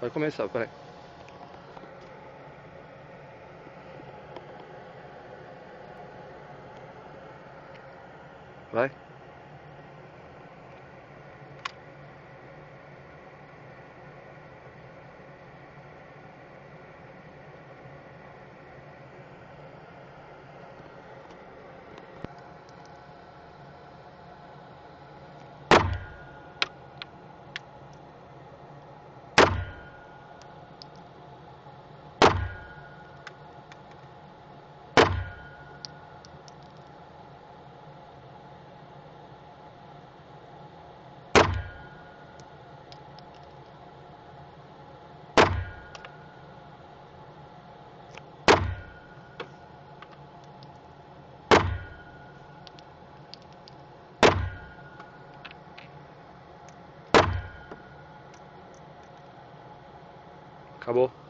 Vai começar, peraí. Vai. Acabou.